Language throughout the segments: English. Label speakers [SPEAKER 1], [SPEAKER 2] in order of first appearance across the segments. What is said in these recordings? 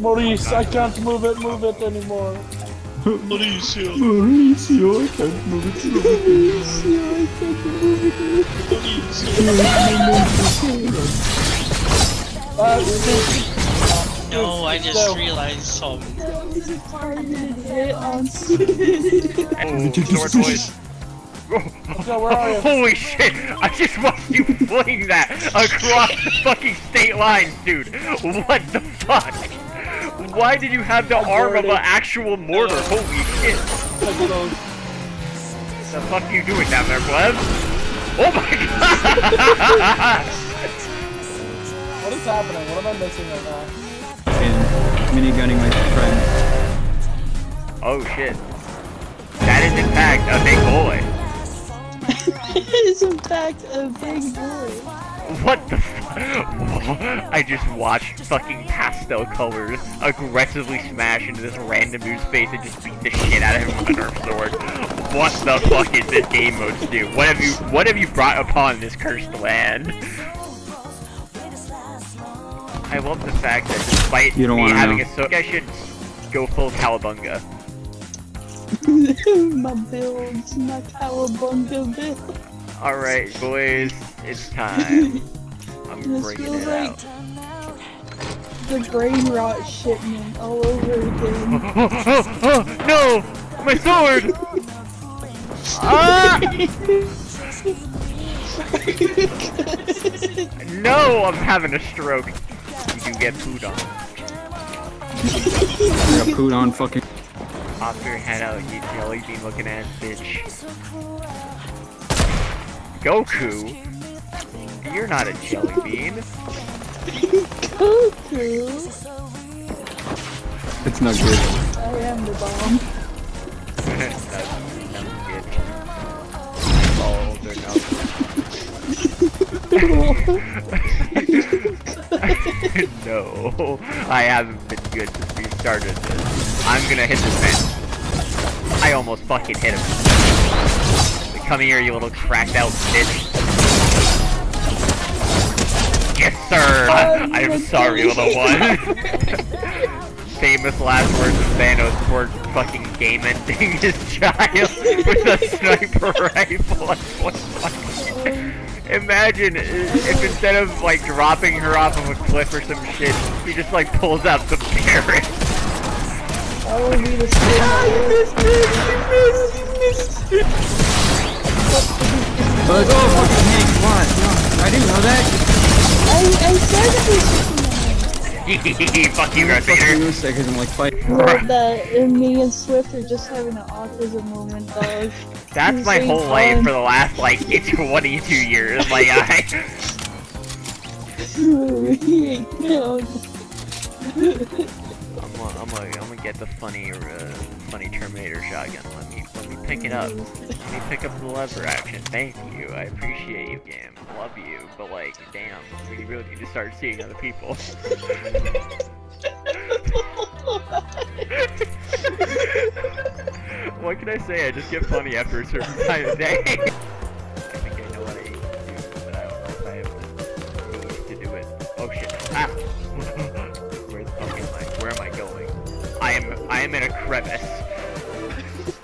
[SPEAKER 1] Maurice, I can't move it, move it anymore.
[SPEAKER 2] Mauricio.
[SPEAKER 3] Mauricio, I can't move it. Mauricio, I can't move it.
[SPEAKER 1] Uh, this-
[SPEAKER 2] No, I just realized something.
[SPEAKER 4] Oh, sword boys.
[SPEAKER 1] So where are you?
[SPEAKER 4] Holy shit! I just watched you fling that across the fucking state lines, dude! What the fuck? Why did you have the arm of an actual mortar? Holy shit!
[SPEAKER 1] Like those.
[SPEAKER 4] The fuck are you doing down there, Pleb? Oh my god!
[SPEAKER 1] What is happening? What am I missing right now?
[SPEAKER 3] And minigunning my friend.
[SPEAKER 4] Oh shit. That is in fact a big boy.
[SPEAKER 5] is in fact a big boy.
[SPEAKER 4] What the f- I just watched fucking pastel colors aggressively smash into this random dude's face and just beat the shit out of him with a nerf sword. What the fuck is this game mode to do? What have you what have you brought upon this cursed land? I love the fact that despite
[SPEAKER 3] You don't
[SPEAKER 4] me
[SPEAKER 3] wanna
[SPEAKER 4] having
[SPEAKER 3] know.
[SPEAKER 4] a so I should go full Calabunga.
[SPEAKER 5] my build's my cowabunga build.
[SPEAKER 4] Alright, boys, it's time. I'm
[SPEAKER 5] This
[SPEAKER 4] bringing
[SPEAKER 5] feels
[SPEAKER 4] it
[SPEAKER 5] like
[SPEAKER 4] out.
[SPEAKER 5] the brain rot shipment all over again.
[SPEAKER 4] Oh, oh, oh, no! My sword! Ah! No, I'm having a stroke. You do get food on.
[SPEAKER 3] I got pooed on fucking.
[SPEAKER 4] Pop your head out, you jelly bean looking ass bitch. Goku? You're not a jelly bean.
[SPEAKER 5] Goku,
[SPEAKER 3] It's not good.
[SPEAKER 5] I am the bomb.
[SPEAKER 4] That's dumb bitch. Oh, they're no, I haven't been good since we started this. I'm gonna hit this man. I almost fucking hit him. Come here, you little cracked out bitch. Yes, sir! I am sorry, little one. Famous last words of Thanos before fucking game ending his child with a sniper rifle at point blank. Imagine if instead of like dropping her off of a cliff or some shit, he just like pulls out the parrot.
[SPEAKER 5] I will be the skin. I missed it! You missed! You missed!
[SPEAKER 3] Let's go, oh, fucking Hank, come on, come on. I didn't know that.
[SPEAKER 5] I, I said it was
[SPEAKER 4] Fuck you, Darth
[SPEAKER 3] Fucking
[SPEAKER 4] Vader.
[SPEAKER 3] a second, I'm like fighting.
[SPEAKER 5] that me and Swift are just having an autism moment, dog.
[SPEAKER 4] That's my
[SPEAKER 5] Insane
[SPEAKER 4] whole life for the last like 22 years. Like I. I'm, gonna, I'm gonna, I'm gonna get the funny, uh, funny Terminator shotgun. Let me, let me pick it up. Let me pick up the lever action. Thank you. I appreciate you, game. Love you, but like, damn, we really need to start seeing other people. what can I say? I just get funny after a certain time of day. I think I know what I need to do, but I don't know if I have the means to do it. Oh shit. Ah! Where the fuck am I? Where am I going? I am I am in a crevice.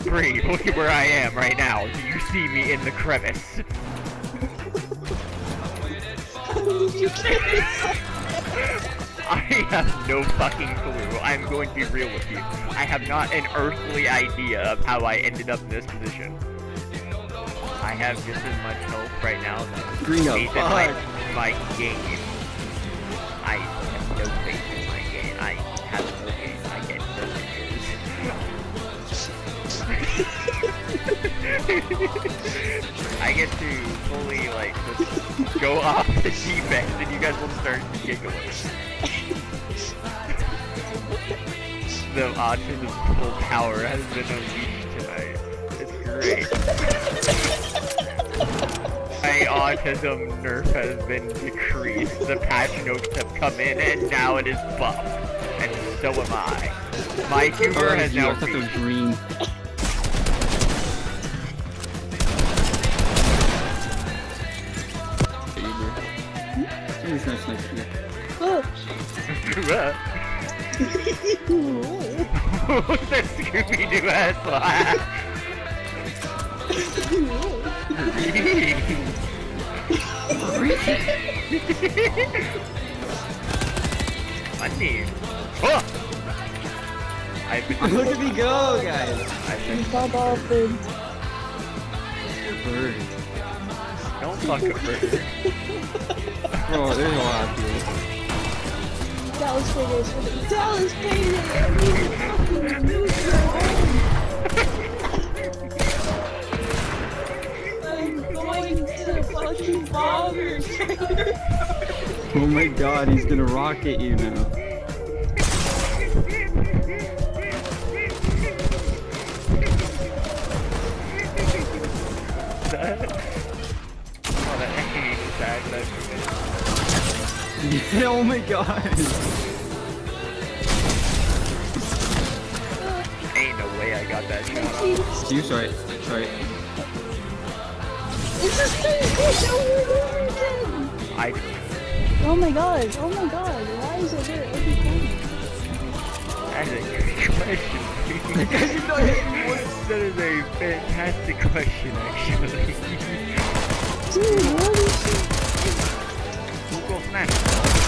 [SPEAKER 4] Bree, look at where I am right now. Do you see me in the crevice? I have no fucking clue. I'm going to be real with you. I have not an earthly idea of how I ended up in this position. I have just as much hope right now that
[SPEAKER 3] Green up.
[SPEAKER 4] faith in my, my game. I get to fully like just go off the deep end and you guys will start giggling. the autism full power has been unleashed tonight. It's great. My autism nerf has been decreased. The patch notes have come in and now it is buffed. And so am I. My humor has now
[SPEAKER 3] thought they were
[SPEAKER 4] reached.
[SPEAKER 3] green. Uber. Uber's nice, nice. Yeah.
[SPEAKER 5] Look,
[SPEAKER 4] the Scooby-Doo ass laugh. Oh! I've been
[SPEAKER 3] Look at me go, guys.
[SPEAKER 4] I've been
[SPEAKER 5] off
[SPEAKER 3] Bird.
[SPEAKER 4] Don't fuck a bird.
[SPEAKER 3] Bro, there's a lot of people.
[SPEAKER 5] Dallas Payday. Dallas Payday. I'm going to fucking bother.
[SPEAKER 3] Oh my god, he's gonna rocket you now.
[SPEAKER 4] Oh
[SPEAKER 3] my god.
[SPEAKER 4] Ain't no way I got that shot off.
[SPEAKER 3] You sorry, sorry.
[SPEAKER 5] It's just finished over and over again.
[SPEAKER 4] I
[SPEAKER 5] Oh my god, oh my god, why is it there every time?
[SPEAKER 4] That's a good question. that is a fantastic question, actually.
[SPEAKER 5] Dude, what is it?
[SPEAKER 4] Google Snap.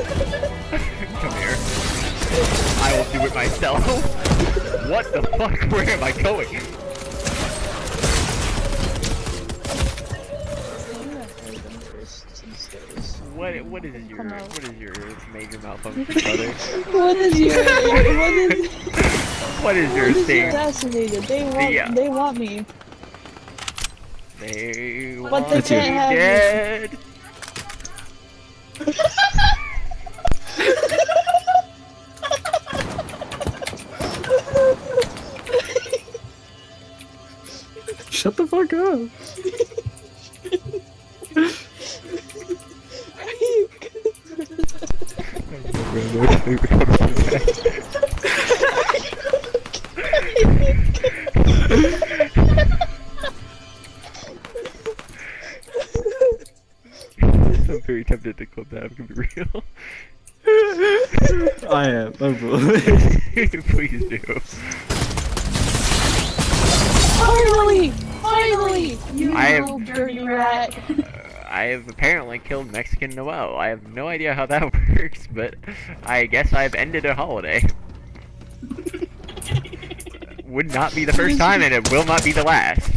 [SPEAKER 4] Come here. I will do it myself. what the fuck? Where am I going? What what is your what is your major malfunction, brother?
[SPEAKER 5] What is your, what is,
[SPEAKER 4] what is your
[SPEAKER 5] what is
[SPEAKER 4] thing?
[SPEAKER 5] assassinated? They want,
[SPEAKER 4] Yeah.
[SPEAKER 5] they want me.
[SPEAKER 4] They
[SPEAKER 5] But
[SPEAKER 4] want
[SPEAKER 5] they
[SPEAKER 4] me
[SPEAKER 5] can't have me.
[SPEAKER 4] dead.
[SPEAKER 3] Shut the fuck up.
[SPEAKER 4] I'm very tempted to clip that. I'm gonna be real.
[SPEAKER 3] I am, I will.
[SPEAKER 4] Please do.
[SPEAKER 5] Finally! Finally! You
[SPEAKER 4] I have-
[SPEAKER 5] dirty rat.
[SPEAKER 4] Uh, I have apparently killed Mexican Noel. I have no idea how that works, but I guess I've ended a holiday. Would not be the first time, and it will not be the last.